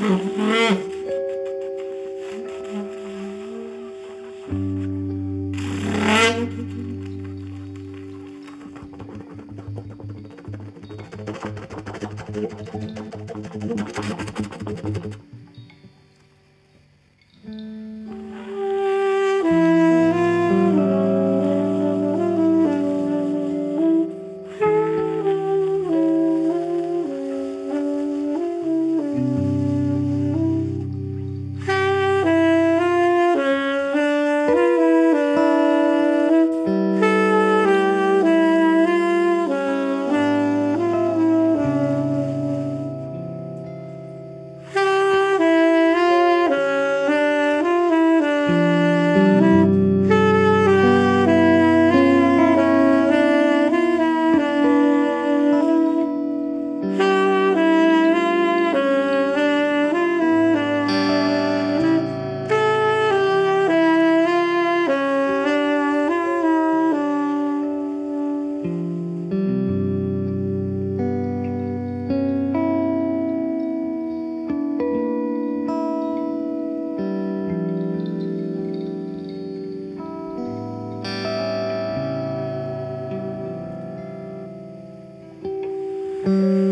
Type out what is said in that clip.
Mm-hmm. 待って待って。Mm-hmm.